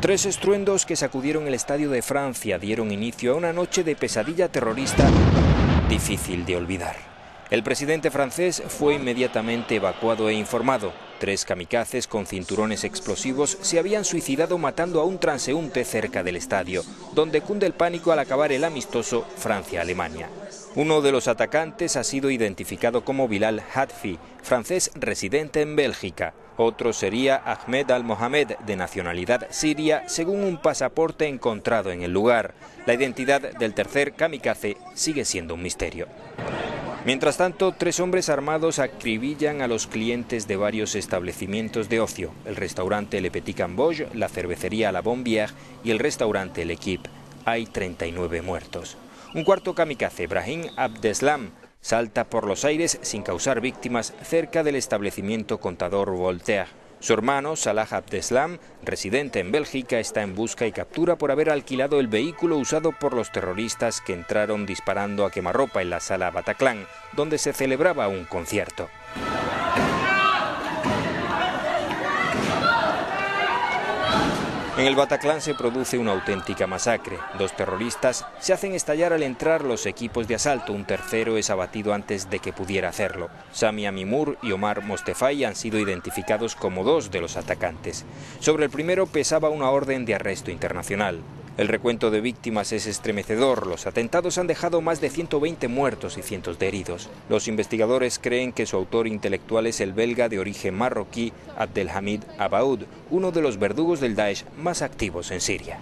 Tres estruendos que sacudieron el estadio de Francia dieron inicio a una noche de pesadilla terrorista difícil de olvidar. El presidente francés fue inmediatamente evacuado e informado. Tres kamikazes con cinturones explosivos se habían suicidado matando a un transeúnte cerca del estadio, donde cunde el pánico al acabar el amistoso Francia-Alemania. Uno de los atacantes ha sido identificado como Bilal Hadfi, francés residente en Bélgica. Otro sería Ahmed al-Mohamed, de nacionalidad siria, según un pasaporte encontrado en el lugar. La identidad del tercer kamikaze sigue siendo un misterio. Mientras tanto, tres hombres armados acribillan a los clientes de varios establecimientos de ocio, el restaurante Le Petit Camboge, la cervecería La Bombière y el restaurante L'Equipe. Hay 39 muertos. Un cuarto kamikaze, Brahim Abdeslam, salta por los aires sin causar víctimas cerca del establecimiento contador Voltaire. Su hermano, Salah Abdeslam, residente en Bélgica, está en busca y captura por haber alquilado el vehículo usado por los terroristas que entraron disparando a quemarropa en la sala Bataclan, donde se celebraba un concierto. En el Bataclan se produce una auténtica masacre. Dos terroristas se hacen estallar al entrar los equipos de asalto. Un tercero es abatido antes de que pudiera hacerlo. Sami Amimur y Omar Mostefai han sido identificados como dos de los atacantes. Sobre el primero pesaba una orden de arresto internacional. El recuento de víctimas es estremecedor. Los atentados han dejado más de 120 muertos y cientos de heridos. Los investigadores creen que su autor intelectual es el belga de origen marroquí Abdelhamid Abaoud, uno de los verdugos del Daesh más activos en Siria.